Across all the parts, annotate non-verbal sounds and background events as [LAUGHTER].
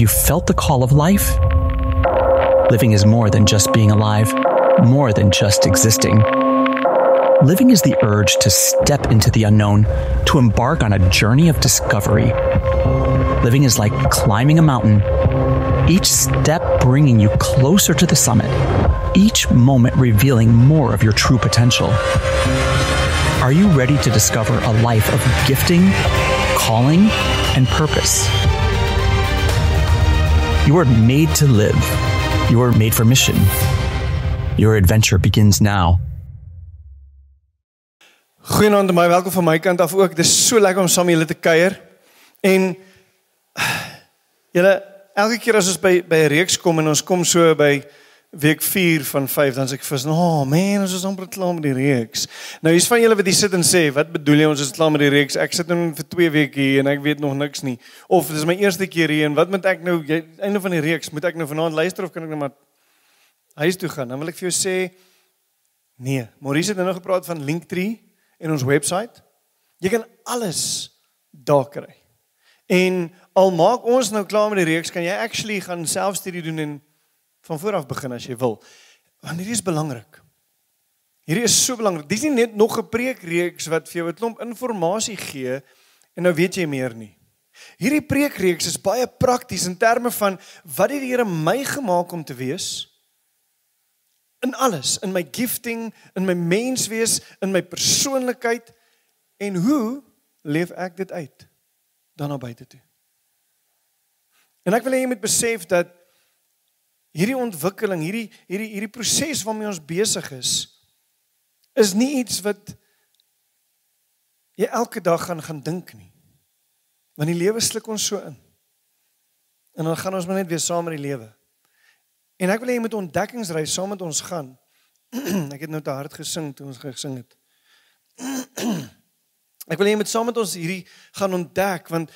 you felt the call of life? Living is more than just being alive, more than just existing. Living is the urge to step into the unknown, to embark on a journey of discovery. Living is like climbing a mountain, each step bringing you closer to the summit, each moment revealing more of your true potential. Are you ready to discover a life of gifting, calling, and purpose? You are made to live. You are made for mission. Your adventure begins now. Goeienaand en baie welkom van my kant af ook. Dit is so lekker om saam julle te kuier. En [SIGHS] julle elke keer as ons by by 'n reeks kom en ons kom so by week 4 van 5 dan sê ek vir, "Oh man, ons is amper klaar met die reeks." Nou hier's van julle wat hier sit en sê, "Wat bedoel jy ons is klaar met die reeks? Ek sit nou vir 2 weke hier en ek weet nog niks nie." Of dis my eerste keer hier en wat moet ek nou jy, einde van die reeks, moet ek nou vanaand luister of kan ek net maar huis toe gaan? Dan wil ek vir jou sê nee. Maurice het nou gepraat van Linktree en ons webwerf. Jy kan alles daar kry. En al maak ons nou klaar met die reeks, kan jy actually gaan selfstudie doen en van voor af begin as jy wil. Want hierdie is belangrik. Hierdie is so belangrik. Dis nie net nog 'n preekreeks wat vir jou 'n klomp inligting gee en nou weet jy meer nie. Hierdie preekreeks is baie prakties in terme van wat het die Here my gemaak om te wees? In alles, in my gifting, in my menswees, in my persoonlikheid en hoe leef ek dit uit dan na buite toe? En ek wil hê jy moet besef dat hierdie ontwikkeling, hierdie hierdie hierdie proses waarmee ons besig is is nie iets wat jy elke dag gaan gaan dink nie. Want die lewe sluk ons so in. En dan gaan ons maar net weer saam met die lewe. En ek wil hê jy moet ontdekkingsreis saam met ons gaan. [CLEARS THROAT] ek het nou te hard gesing toe ons gesing het. [CLEARS THROAT] ek wil hê jy moet saam met ons hierdie gaan ontdek want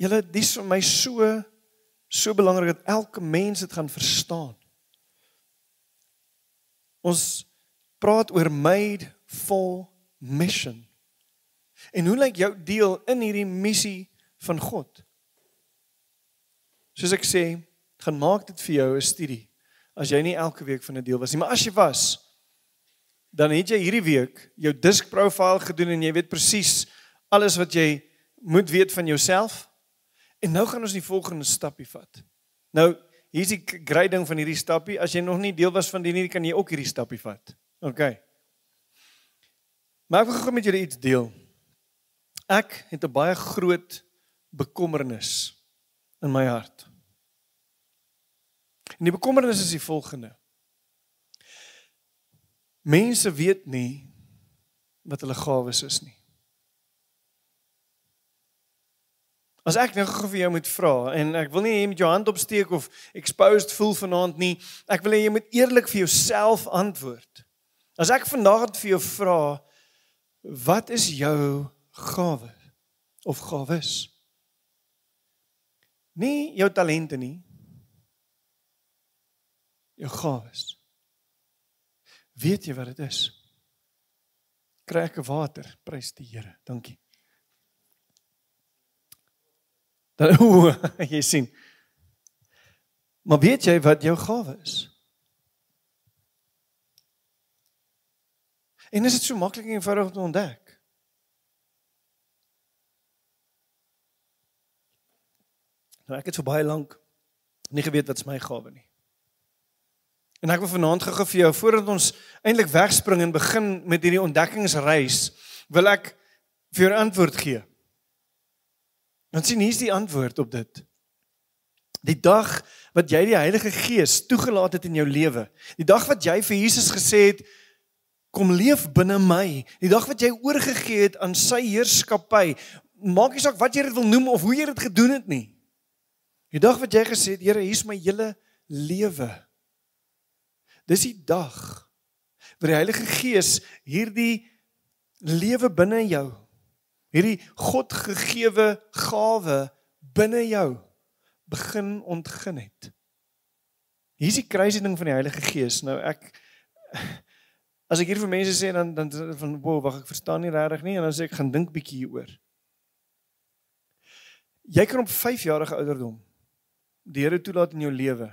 julle dis vir my so so belangrik dat elke mens dit gaan verstaan. Ons praat oor made for mission. En hoe lyk jou deel in hierdie missie van God? Soos ek sê, gaan maak dit vir jou 'n studie as jy nie elke week van 'n deel was nie, maar as jy was, dan het jy hierdie week jou disk profile gedoen en jy weet presies alles wat jy moet weet van jouself En nou gaan ons die volgende stappie vat. Nou, hier's die great ding van hierdie stappie. As jy nog nie deel was van die nie, kan jy ook hierdie stappie vat. OK. Maar ek wil gou met julle iets deel. Ek het 'n baie groot bekommernis in my hart. En die bekommernis is die volgende. Mense weet nie wat hulle gawes is nie. As ek nou gou vir jou moet vra en ek wil nie jy met jou hand opsteek of exposed voel vanaand nie. Ek wil hê jy moet eerlik vir jouself antwoord. As ek vandag vir jou vra wat is jou gawe of gawes? Nie jou talente nie. Jou gawes. Weet jy wat dit is? Kry ek water? Prys die Here. Dankie. Dan [LAUGHS] o, jy sien. Maar weet jy wat jou gawe is? En is dit so maklik en eenvoudig om te ontdek? Nou ek het vir baie lank nie geweet wat my gawe nie. En ek wil vanaand gou vir jou voordat ons eintlik wegspring en begin met hierdie ontdekkingsreis, wil ek vir jou antwoord gee. Dan sien hier's die antwoord op dit. Die dag wat jy die Heilige Gees toegelaat het in jou lewe, die dag wat jy vir Jesus gesê het kom leef binne my, die dag wat jy oorgegee het aan sy heerskappy, maak nie saak wat jy dit wil noem of hoe jy dit gedoen het nie. Die dag wat jy gesê het, Here, hier's my hele lewe. Dis die dag waar die Heilige Gees hierdie lewe binne jou hierdie God gegeewe gawe binne jou begin ontgin het. Hier is die crazy ding van die Heilige Gees. Nou ek as ek hier vir mense sê dan dan van wow, wag ek verstaan nie regtig nie en dan sê ek gaan dink bietjie hieroor. Jy kan op 5 jarige ouderdom die Here toelaat in jou lewe.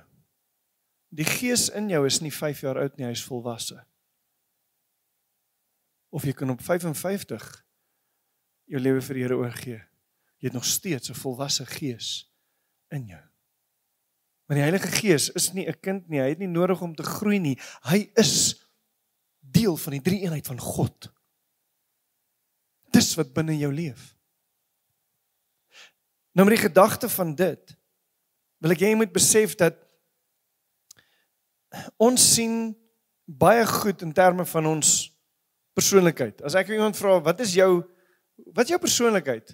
Die gees in jou is nie 5 jaar oud nie, hy is volwasse. Of jy kan op 55 jou lewe vir die Here oorgee. Jy het nog steeds 'n volwasse gees in jou. Maar die Heilige Gees is nie 'n kind nie. Hy het nie nodig om te groei nie. Hy is deel van die drie eenheid van God. Dis wat binne jou leef. Nou met die gedagte van dit wil ek jy moet besef dat ons sien baie goed in terme van ons persoonlikheid. As ek iemand vra wat is jou wat is jou persoonlikheid?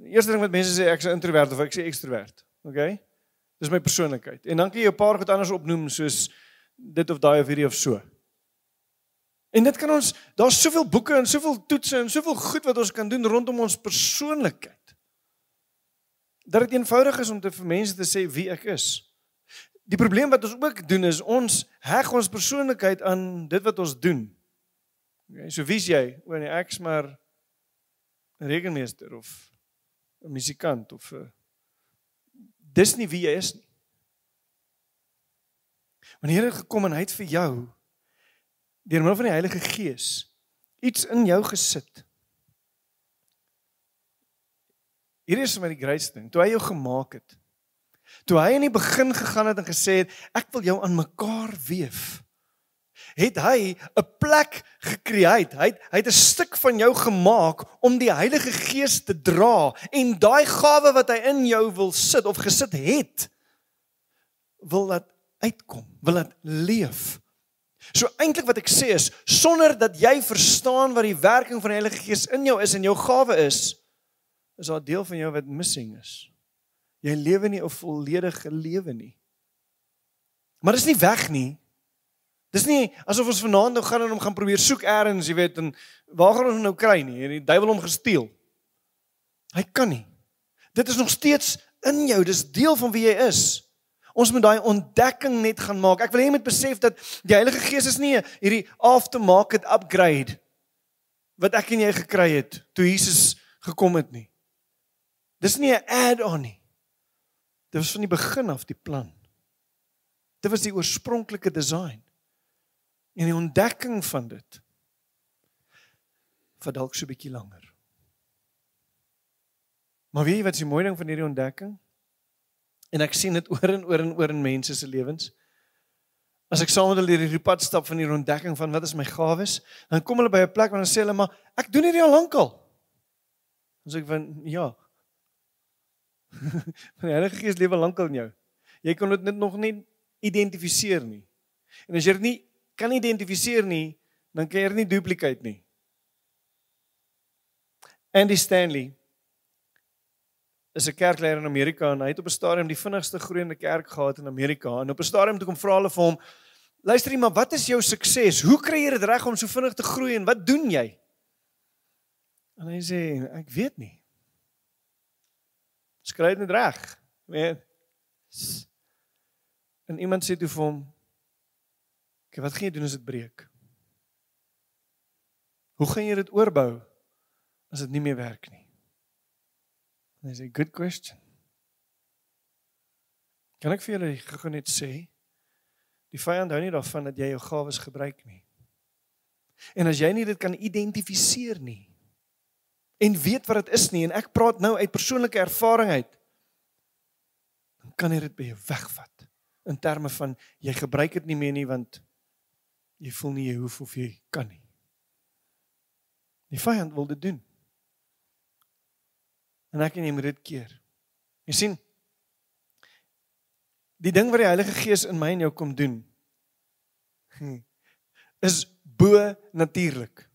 Die eerste ding wat mense sê ek is 'n introvert of ek sê ekstrovert. OK? Dis my persoonlikheid. En dan kan jy 'n paar goed anders opnoem soos dit of daai of hierdie of so. En dit kan ons daar's soveel boeke en soveel toetse en soveel goed wat ons kan doen rondom ons persoonlikheid. Dat dit eenvoudig is om te vir mense te sê wie ek is. Die probleem wat ons ook doen is ons heg ons persoonlikheid aan dit wat ons doen. Okay, so wie's jy? O nee, ek's maar 'n rekenmeester of 'n musikant of 'n dis nie wie jy is nie. Wanneer hy gekom en hy het vir jou deur middel van die Heilige Gees iets in jou gesit. Hier is my die grootste ding. Toe hy jou gemaak het. Toe hy in die begin gegaan het en gesê het ek wil jou aan mekaar weef het hy 'n plek gekreëer. Hy het hy het 'n stuk van jou gemaak om die Heilige Gees te dra en daai gawe wat hy in jou wil sit of gesit het wil laat uitkom, wil laat leef. So eintlik wat ek sê is sonder dat jy verstaan wat die werking van die Heilige Gees in jou is en jou gawe is, is daar 'n deel van jou wat missing is. Jy lewe nie 'n volledige lewe nie. Maar dit is nie weg nie. Dis nie asof ons vanaand nou gaan en hom gaan probeer soek eers, jy weet, en waar gaan ons hom nou kry nie? Die duiwel hom gesteel. Hy kan nie. Dit is nog steeds in jou, dis deel van wie jy is. Ons moet daai ontdekking net gaan maak. Ek wil hê jy moet besef dat die Heilige Gees is nie hierdie aftermarket upgrade wat ek en jy gekry het toe Jesus gekom het nie. Dis nie 'n add-on nie. Dit was van die begin af die plan. Dit was die oorspronklike design. En die ontdekking van dit vat dalk so 'n bietjie langer. Maar weet jy wat die mooi ding van hierdie ontdekking? En ek sien dit [LAUGHS] oor en oor en oor in mense se lewens. As ek saam met hulle hierdie pad stap van hierdie ontdekking van wat is my gawes, dan kom hulle by 'n plek waar hulle sê hulle maar ek doen hierdie al lankal. Dan sê ek van ja. [LAUGHS] Die Heilige Gees lewe lankal in jou. Jy kon dit net nog nie identifiseer nie. En as jy dit nie kan identifiseer nie, dan kan jy er nie duplicate nie. Andy Stanley is 'n kerkleier in Amerika en hy het op 'n stadium die vinnigste groeiende kerk gehad in Amerika en op 'n stadium toe kom vra hulle vir hom luister jy maar wat is jou sukses? Hoe kry jy dit reg om so vinnig te groei en wat doen jy? En hy sê ek weet nie. Skryf net reg. Weet. En iemand sê toe vir hom Okay, wat gaan jy doen as dit breek? Hoe gaan jy dit oorbou as dit nie meer werk nie? Dis 'n good question. Kan ek vir julle gou net sê, die vyand hou nie daarvan dat jy jou gawes gebruik nie. En as jy nie dit kan identifiseer nie en weet wat dit is nie en ek praat nou uit persoonlike ervaring uit, dan kan hy dit by jou wegvat in terme van jy gebruik dit nie meer nie want jy voel nie jy hoef of jy kan nie. Die vyand wil dit doen. En ek en jy moet dit keer. Jy sien die ding wat die Heilige Gees in my en jou kom doen is bo natuurlik.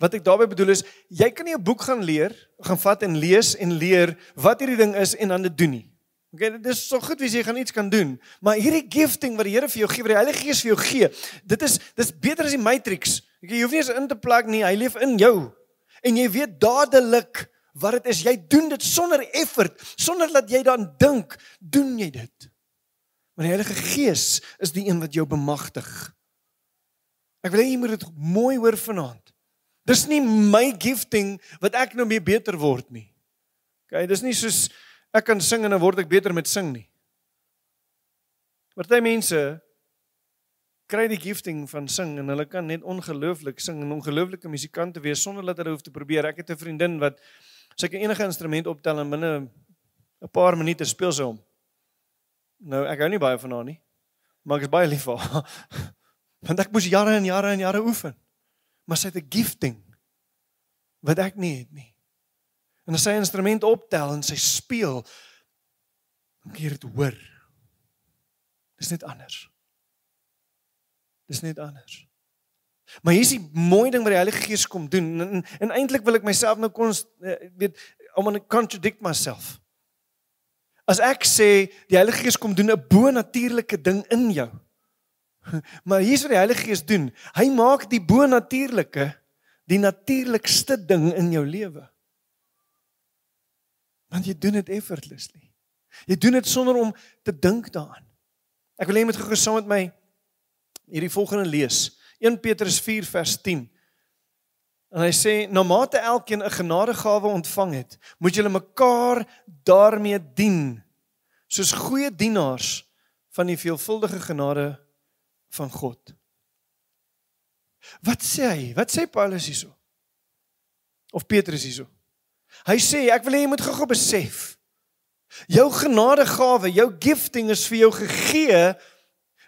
Wat ek daarmee bedoel is jy kan nie 'n boek gaan leer, gaan vat en lees en leer wat hierdie ding is en dan dit doen nie. Okay, dit is so goed wie jy gaan iets kan doen, maar hierdie gifting wat die Here vir jou gee, wat die Heilige Gees vir jou gee, dit is dis beter as die matrix. Okay, jy hoef nie eens in te plak nie, hy leef in jou. En jy weet dadelik wat dit is. Jy doen dit sonder effort, sonder dat jy dan dink, doen jy dit. Maar die Heilige Gees is die een wat jou bemagtig. Ek wil hê jy moet dit mooi hoor vanaand. Dis nie my gifting wat ek nou mee beter word nie. Okay, dis nie soos ek kan sing en dan word ek beter met sing nie. Party mense kry die gifting van sing en hulle kan net ongelooflik sing en ongelooflike musikante wees sonder dat hulle hoef te probeer. Ek het 'n vriendin wat sy kan enige instrument optel en binne 'n paar minute speel sy hom. Nou ek hou nie baie van haar nie, maar ek is baie lief vir haar. [LAUGHS] Want ek moes jare en jare en jare oefen. Maar sy het 'n gifting wat ek nie het nie. En sy 'n instrument optel en sy speel, dan kan jy dit hoor. Dis net anders. Dis net anders. Maar hier is die mooi ding wat die Heilige Gees kom doen. En, en, en eintlik wil ek myself nou kon eh, weet om aan contradict myself. As ek sê die Heilige Gees kom doen 'n bo-natuurlike ding in jou. [LAUGHS] Maar hier's wat die Heilige Gees doen. Hy maak die bo-natuurlike die natuurlikste ding in jou lewe. Want jy doen dit effortlessly. Jy doen dit sonder om te dink daaraan. Ek wil hê jy moet gou saam met my hierdie volgende lees. 1 Petrus 4 vers 10. En hy sê na mate elkeen 'n genadegawe ontvang het, moet julle mekaar daarmee dien soos goeie dienaars van die veelvuldige genade van God. Wat sê hy? Wat sê Paulus hierso? Of Petrus hierso? Hy sê ek wil hê jy moet gou-gou besef. Jou genadegawe, jou gifting is vir jou gegee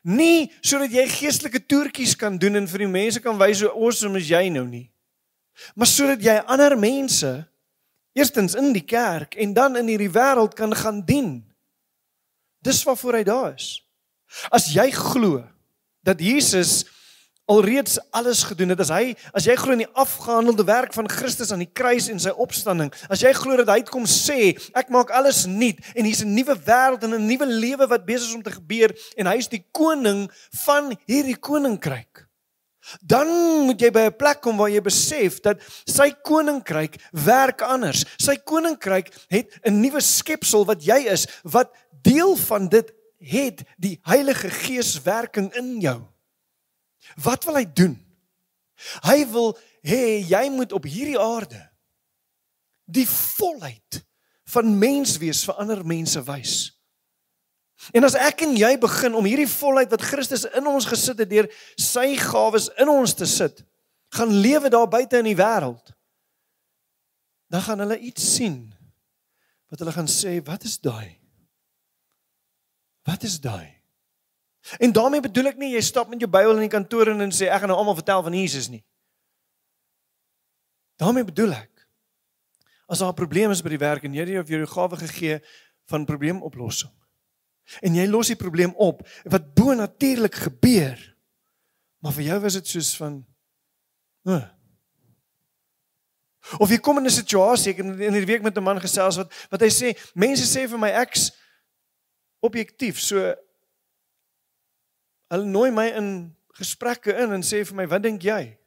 nie sodat jy geestelike toertjies kan doen en vir die mense kan wys hoe awesome is jy nou nie. Maar sodat jy ander mense eerstens in die kerk en dan in hierdie wêreld kan gaan dien. Dis waarvoor hy daar is. As jy glo dat Jesus alreeds alles gedoen het as hy as jy glo in die afgehandelde werk van Christus aan die kruis en sy opstanding as jy glo dat hy kom sê ek maak alles nuut en hier's 'n nuwe wêreld en 'n nuwe lewe wat besig is om te gebeur en hy is die koning van hierdie koninkryk dan moet jy by 'n plek kom waar jy besef dat sy koninkryk werk anders sy koninkryk het 'n nuwe skepsel wat jy is wat deel van dit het die Heilige Gees werking in jou. Wat wil hy doen? Hy wil hê jy moet op hierdie aarde die volheid van mens wees vir ander mense wys. En as ek en jy begin om hierdie volheid wat Christus in ons gesit het deur sy gawes in ons te sit, gaan lewe daar buite in die wêreld. Dan gaan hulle iets sien wat hulle gaan sê, wat is daai? Wat is daai? En daarmee bedoel ek nie jy stap met jou Bybel in die kantoor en sê ek gaan nou almal vertel van Jesus nie. daarmee bedoel ek as daar 'n probleem is by die werk en jy het jou gawe gegee van probleemoplossing. En jy los die probleem op wat bo natuurlik gebeur. Maar vir jou was dit soos van uh. Of jy kom in 'n situasie ek in hierdie week met 'n man gesels wat wat hy sê mense sê vir my ek's objektief. So hulle nooi my in gesprekke in en sê vir my, "Wat dink jy?"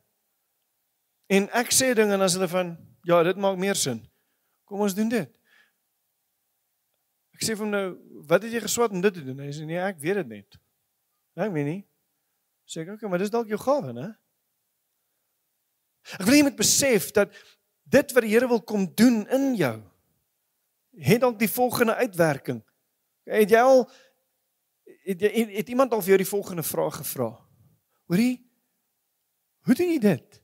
En ek sê dinge en as hulle van, "Ja, dit maak meer sin." Kom ons doen dit. Ek sê vir hom nou, "Wat het jy geswat om dit te doen?" Hy sê, "Nee, ek weet dit net." Ek weet nie. Sê ek, "Oké, maar dis dalk jou gawe, né?" Ek wil jy moet besef dat dit wat die Here wil kom doen in jou het dalk die volgende uitwerking. Het jy al het, het, het iemand al vir jou die volgende vraag gevra? Hoorie? Hoe doen jy dit?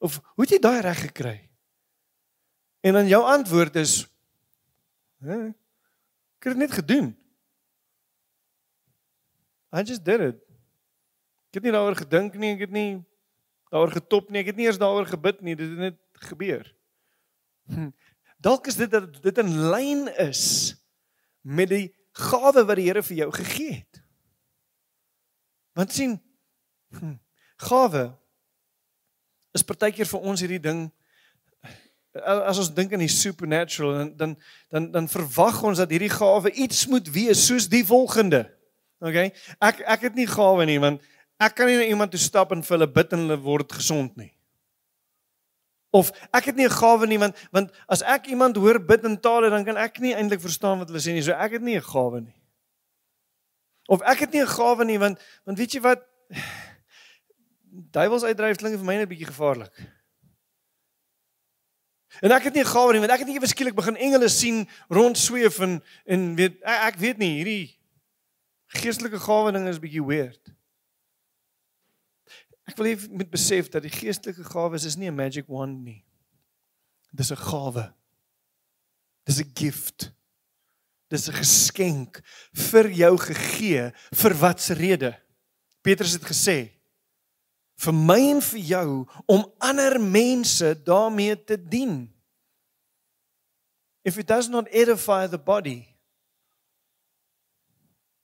Of hoe het jy daai reg gekry? En dan jou antwoord is hè? Ek het dit net gedoen. I just did it. Ek het nie daaroor gedink nie, ek het nie daaroor getop nie, ek het nie eers daaroor gebid nie, dit het net gebeur. Hm. Dalk is dit dat dit in lyn is met die gawe wat die Here vir jou gegee het. Want sien, hm, gawe is partykeer vir ons hierdie ding as ons dink aan die supernatural dan dan dan dan verwag ons dat hierdie gawe iets moet wees soos die volgende. OK? Ek ek het nie gawe nie want ek kan nie na iemand toe stap en vir hulle bid en hulle word gesond nie. Of ek het nie 'n gawe nie want want as ek iemand hoor bid in tale dan kan ek nie eintlik verstaan wat hulle sê nie. So ek het nie 'n gawe nie. Of ek het nie 'n gawe nie want want weet jy wat [SIGHS] duiwels uitdryf klink vir my net 'n bietjie gevaarlik. En ek het nie 'n gawe nie, want ek het nie ewe skielik begin engele sien rondsweef en en weet ek weet nie hierdie geestelike gawe ding is bietjie weird. Ek wil hê jy moet besef dat die geestelike gawes is nie 'n magic wand nie. Dis 'n gawe. Dis 'n gift. Dis 'n geskenk vir jou gegee vir watse rede? Petrus het gesê vir my en vir jou om ander mense daarmee te dien. If it does not edify the body,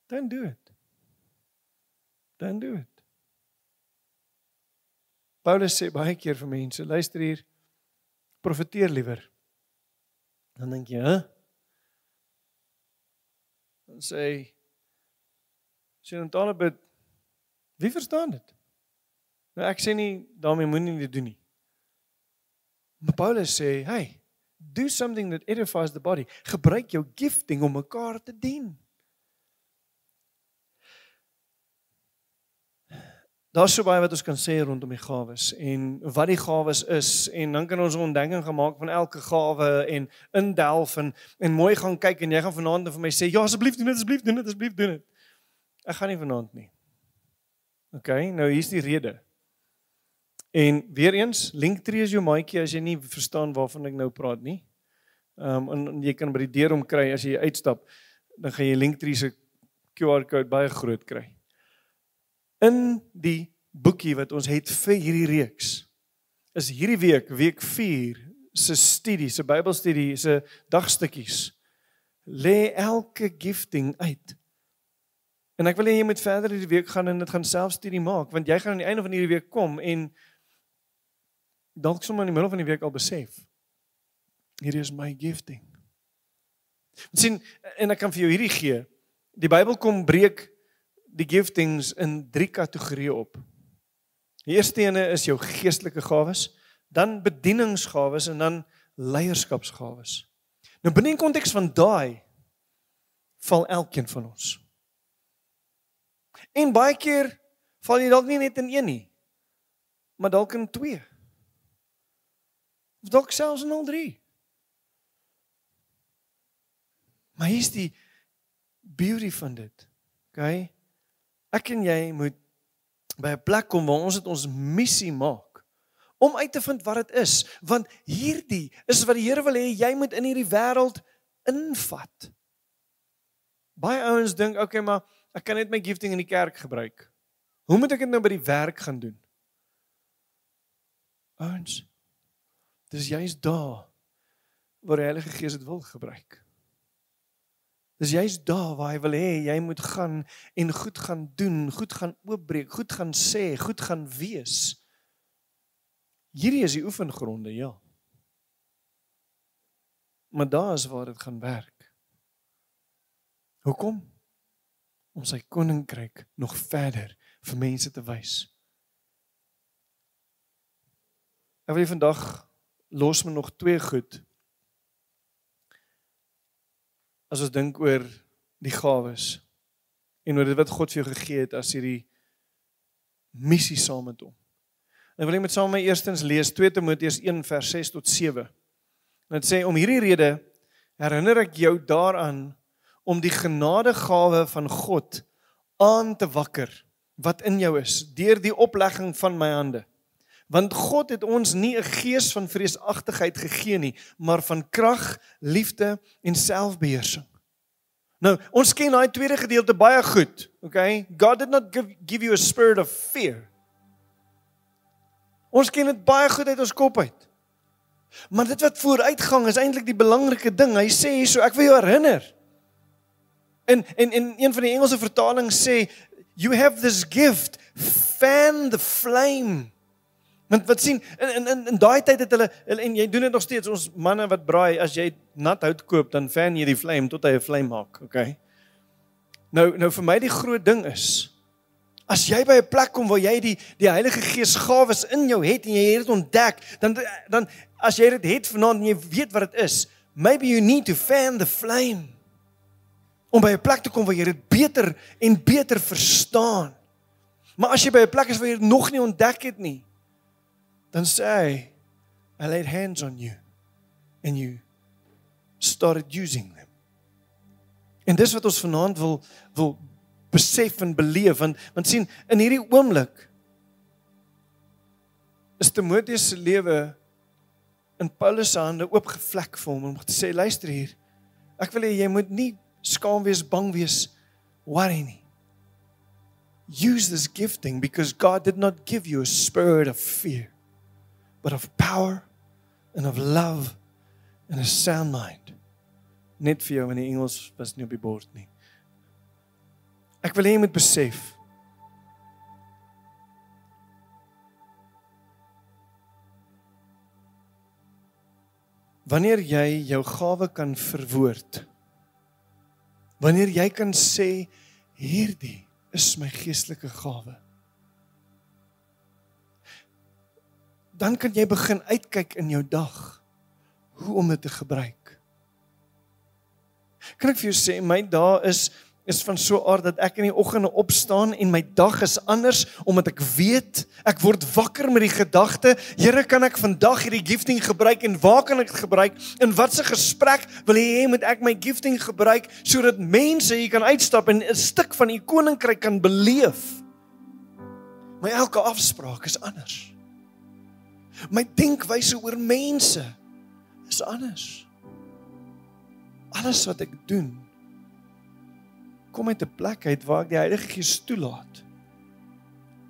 don't do it. Don't do it. Paulus sê baie keer vir mense, luister hier, profeteer liewer. Dan dink jy, hè? Dan sê sien dan dan 'n bit wie verstaan dit? Nou ek sê nie daarmee moenie dit doen nie. Maar Paulus sê, "Hey, do something that edifies the body. Gebruik jou gifting om mekaar te dien." Daar's so baie wat ons kan sê rondom die gawes en wat die gawes is en dan kan ons 'n ontdekking gemaak van elke gawe en indelf en en mooi gaan kyk en jy gaan vanaand vir my sê ja asseblief doen dit asseblief doen dit asseblief doen dit. Ek gaan nie vanaand nie. OK, nou hier's die rede. En weer eens, Linktree is jou maatjie as jy nie verstaan waarvan ek nou praat nie. Ehm um, en, en jy kan by die deur om kry as jy uitstap, dan gaan jy Linktree se QR code baie groot kry in die boekie wat ons het vir hierdie reeks is hierdie week week 4 se studie se Bybelstudie se dagstukkies lê elke gifting uit. En ek wil hê jy moet verder hierdie week gaan en dit gaan self studie maak want jy gaan aan die einde van hierdie week kom en dalk sommer in die middel van die week al besef hierdie is my gifting. sien en ek kan vir jou hierdie gee. Die Bybel kom breek die giftings in drie kategorieë op. Die eerste ene is jou geestelike gawes, dan bedieningsgawes en dan leierskapsgawes. Nou binne in konteks van daai val elkeen van ons. En baie keer val jy dalk nie net in een nie, maar dalk in twee. Of dalk selfs in al drie. Maar hier's die beauty van dit. Okay? Ek en jy moet by 'n plek kom waar ons dit ons missie maak om uit te vind wat dit is want hierdie is wat die Here wil hê jy moet in hierdie wêreld invat. Baie ouens dink okay maar ek kan net my gifting in die kerk gebruik. Hoe moet ek dit nou by die werk gaan doen? Ouens dis juist daar waar die Heilige Gees dit wil gebruik. Dis juist daar waar hy wil hê jy moet gaan en goed gaan doen, goed gaan oopbreek, goed gaan sê, goed gaan wees. Hierdie is die oefengronde, ja. Maar daar is waar dit gaan werk. Hoekom? Om sy koninkryk nog verder vir mense te wys. Ek wil vandag los my nog twee goed as ons dink oor die gawes en oor dit wat God vir jou gegee het as hierdie missie saam met hom. En wil ek met saam met my eerstens lees 2 Timoteus 1 vers 6 tot 7. En dit sê om hierdie rede herinner ek jou daaraan om die genadegawe van God aan te wakker wat in jou is deur die oplegging van my hande. Want God het ons nie 'n gees van vreesagtigheid gegee nie, maar van krag, liefde en selfbeheersing. Nou, ons ken daai tweede gedeelte baie goed, okay? God did not give, give you a spirit of fear. Ons ken dit baie goed uit ons kop uit. Maar dit wat vooruitgang is eintlik die belangrike ding. Hy sê hierso, ek wil jou herinner. En en en een van die Engelse vertalings sê you have this gift fan the flame Want wat sien in in in, in daai tyd het hulle en jy doen dit nog steeds ons manne wat braai as jy nat hout koop dan fan jy die vlam tot hy 'n vlam maak, okay? Nou nou vir my die groot ding is as jy by 'n plek kom waar jy die die Heilige Gees gawes in jou het en jy het dit ontdek, dan dan as jy dit het vanaand en jy weet wat dit is, maybe you need to fan the flame om by 'n plek te kom waar jy dit beter en beter verstaan. Maar as jy by 'n plek is waar jy dit nog nie ontdek het nie, dan sê hy I laid hands on you and you started using them. En dis wat ons vanaand wil wil besef en beleef want want sien in hierdie oomblik is Timoteus se lewe in Paulus se hande oopgevlek vir hom om te sê luister hier ek wil hê jy moet nie skaam wees bang wees worry nie use this gifting because God did not give you a spirit of fear but of power and of love and a sound mind net vir jou in die Engels was nie op die bord nie Ek wil hê jy moet besef. Wanneer jy jou gawe kan verwoord. Wanneer jy kan sê hierdie is my geestelike gawe. Dan kan jy begin uitkyk in jou dag hoe om dit te gebruik. Kan ek vir jou sê my dae is is van so aard dat ek in die oggende opstaan en my dag is anders omdat ek weet ek word wakker met die gedagte Here kan ek vandag hierdie gifting gebruik en waar kan ek dit gebruik? In watse gesprek wil jy hê moet ek my gifting gebruik sodat mense hier kan uitstap en 'n stuk van u koninkryk kan beleef? My elke afspraak is anders my denkwyse oor mense is anders alles wat ek doen kom uit 'n plek uit waar ek die Heilige Gees toelaat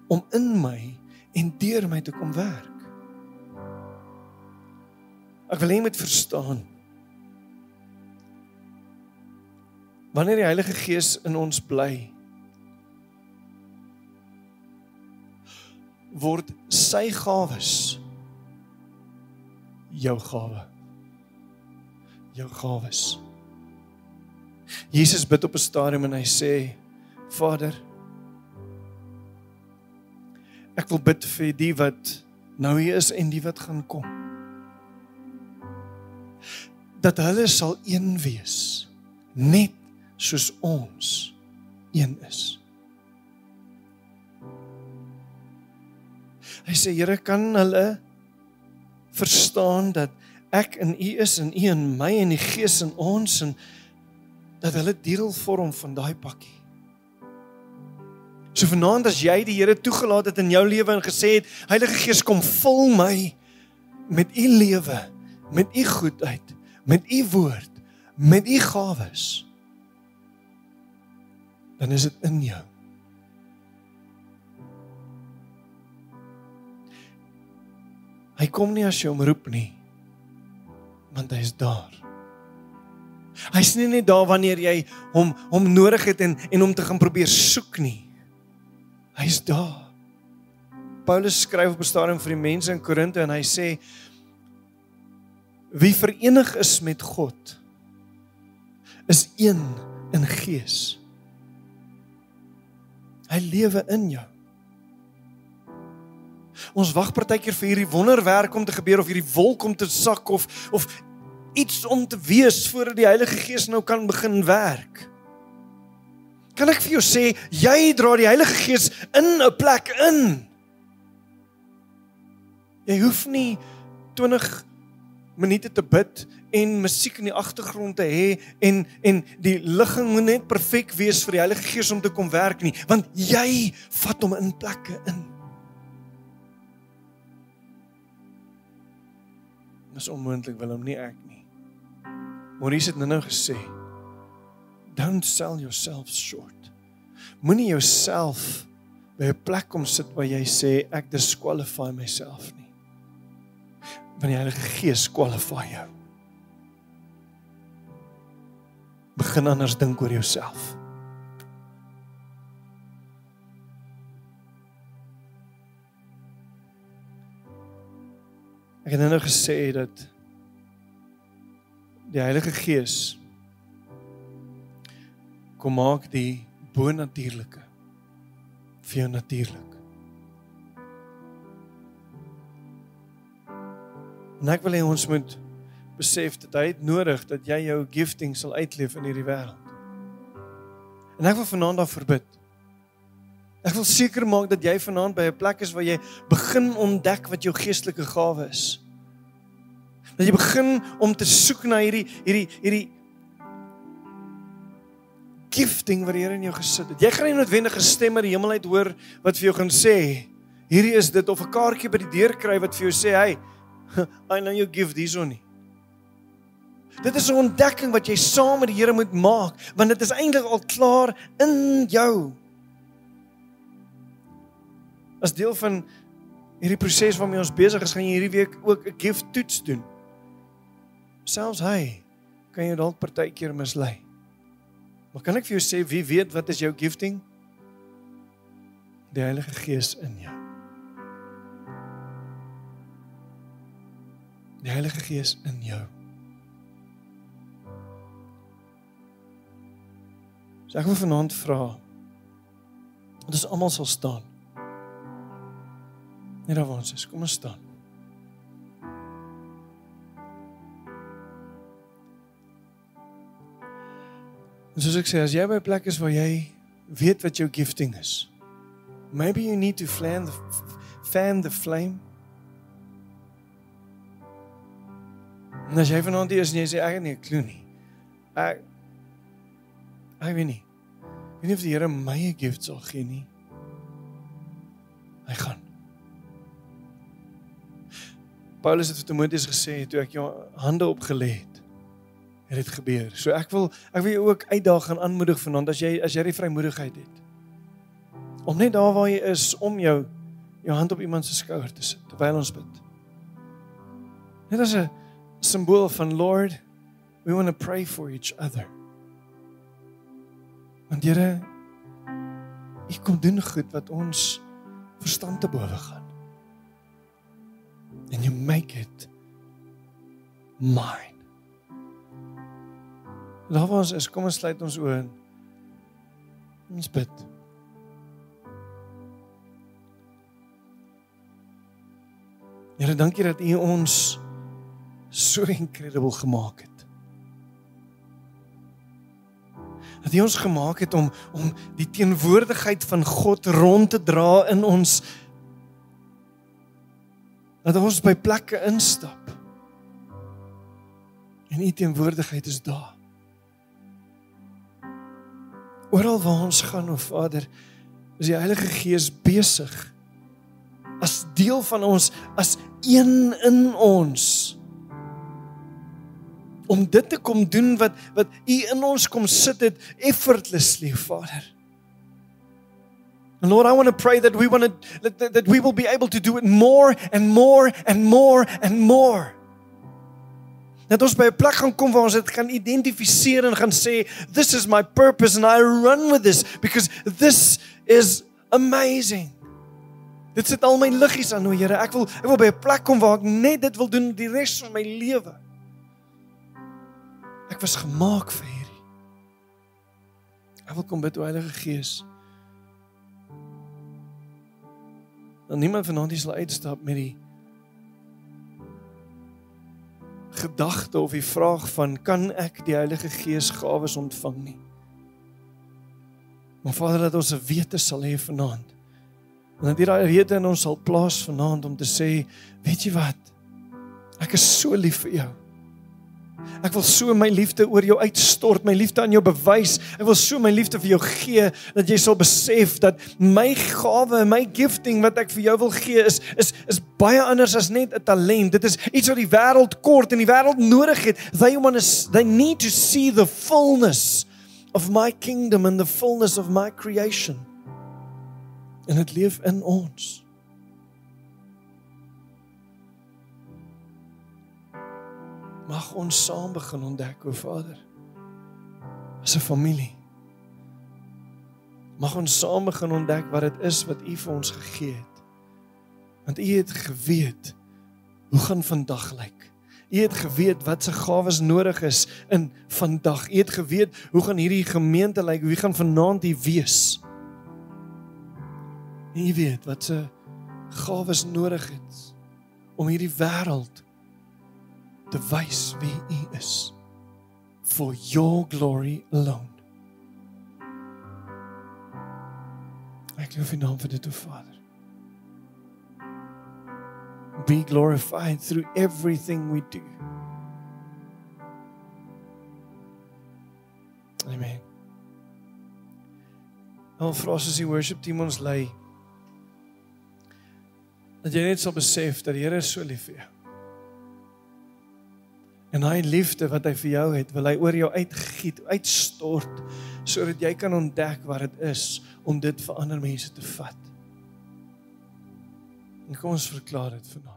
om in my en deur my te kom werk. Ek wil hê moet verstaan. Wanneer die Heilige Gees in ons bly, word sy gawes jou gawe. Jou gawes. Jesus bid op 'n stadium en hy sê: Vader, ek wil bid vir die wat nou hier is en die wat gaan kom. Dat hulle sal een wees, net soos ons een is. Hy sê Here kan hulle verstaan dat ek in U is en U in my en die Gees in ons en dat hulle deel vorm van daai pakkie. So vanaand as jy die Here toegelaat het in jou lewe en gesê het Heilige Gees kom vul my met u lewe, met u goedheid, met u woord, met u gawes. Dan is dit in jou. Hy kom nie as jy hom roep nie, want hy is daar. Hy's nie net daar wanneer jy hom hom nodig het en en hom te gaan probeer soek nie. Hy's daar. Paulus skryf op 'n stadium vir die mense in Korinte en hy sê wie verenig is met God is een in gees. Hy lewe in jou. Ons wag partykeer vir hierdie wonderwerk om te gebeur of hierdie wolk om te sak of of iets om te wees voordat die Heilige Gees nou kan begin werk. Kan ek vir jou sê, jy dra die Heilige Gees in 'n plek in. Jy hoef nie 20 minute te bid en musiek in die agtergrond te hê en en die ligging moet net perfek wees vir die Heilige Gees om te kom werk nie, want jy vat hom in plekke in. Dis onmoontlik wil hom nie ek nie. Maurice het nou gesê, don't sell yourself short. Moenie jouself by 'n plek kom sit waar jy sê ek disqualify myself nie. Want die Heilige Gees qualify jou. Begin anders dink oor jouself. Ek het nou gesê dat die Heilige Gees kom maak die bonatuurlike vir jou natuurlik. En ek wil hê ons moet besef dat hy het nodig dat jy jou gifting sal uitleef in hierdie wêreld. En ek wil vanaand daar verbid. Ek wil seker maak dat jy vanaand by 'n plek is waar jy begin ontdek wat jou geestelike gawe is. Dat jy begin om te soek na hierdie hierdie hierdie gifting wat die Here in jou gesit het. Jy gaan nie noodwendig 'n stem uit die hemel uit hoor wat vir jou gaan sê hierdie is dit of 'n kaartjie by die deur kry wat vir jou sê hey [LAUGHS] I know you give these on nie. Dit is 'n ontdekking wat jy saam met die Here moet maak want dit is eintlik al klaar in jou. As deel van hierdie proses waarmee ons besig is, gaan jy hierdie week ook 'n gift toets doen. Selfs hy kan jou dalk partykeer mislei. Maar kan ek vir jou sê wie weet wat is jou gifting? Die Heilige Gees in jou. Die Heilige Gees in jou. So ek wil vanaand vra. Ons almal sal staan. Net daar waar ons is, kom ons staan. En soos ek sê, as jy by 'n plek is waar jy weet wat jou gifting is. Maybe you need to fan the fan the flame. En as jy vanaand hier is en jy sê ek het nie 'n klou nie. Ek ek weet nie. Ek weet nie of die Here my 'n gift sal gee nie. Paulus het vir Timoteus gesê toe ek jou hande opgelê het, het dit gebeur. So ek wil ek wil jou ook uitdaag en aanmoedig vanaand as jy as jy die vrymoedigheid het om net daar waar jy is om jou jou hand op iemand se skouer te sit terwyl ons bid. Net as 'n simbool van Lord, we want to pray for each other. Want Here, U kom doen goed wat ons verstand te bowe gaan. And you make it mine. Laat ons is kom ons sluit ons oë. Ons bid. Here, dankie dat U ons so incredible gemaak het. Dat U ons gemaak het om om die teenwoordigheid van God rond te dra in ons dat ons by plekke instap. En U teenwoordigheid is daar. Oral waar ons gaan, o Vader, is die Heilige Gees besig as deel van ons, as een in ons om dit te kom doen wat wat u in ons kom sit het effortlessly Vader. Lord, I want to pray that we want to that, that we will be able to do it more and more and more and more. Dat ons by 'n plek gaan kom waar ons dit kan identifiseer en gaan sê, this is my purpose and I run with this because this is amazing. Dit sit al my liggies aan, o Here. Ek wil ek wil by 'n plek kom waar ek net dit wil doen die res van my lewe. Ek was gemaak vir hierdie. Ek wil kom bid o Heilige Gees. Dan niemand vanaand hier sal uitstap met die gedagte of die vraag van kan ek die Heilige Gees gawes ontvang nie. Maar Vader dat ons 'n wete sal hê vanaand. En dat hierdie wete in ons sal plaas vanaand om te sê, weet jy wat? Ek is so lief vir jou. Ek wil so my liefde oor jou uitstort, my liefde aan jou bewys. Ek wil so my liefde vir jou gee dat jy sal besef dat my gawe, my gifting wat ek vir jou wil gee is is is baie anders as net 'n talent. Dit is iets wat die wêreld kort en die wêreld nodig het. They want to they need to see the fullness of my kingdom and the fullness of my creation. En dit leef in ons. Mag ons saam begin ontdek o Vader as 'n familie mag ons saam begin ontdek wat dit is wat U vir ons gegee het. Want U het geweet hoe gaan vandag lyk. U het geweet wat se gawes nodig is in vandag. U het geweet hoe gaan hierdie gemeente lyk wie gaan vanaand hier wees. U weet wat se gawes nodig het om hierdie wêreld te wys wie U is for your glory alone. Ek loof U naam vir dit, o Vader. be glorified through everything we do. Amen. Nou vra ons as die worship team ons lei dat jy net sal besef dat die Here so lief vir jou. En hy liefde wat hy vir jou het, wil hy oor jou uitgiet, uitstort sodat jy kan ontdek wat dit is om dit vir ander mense te vat. En kom ons verklaar dit vanaand.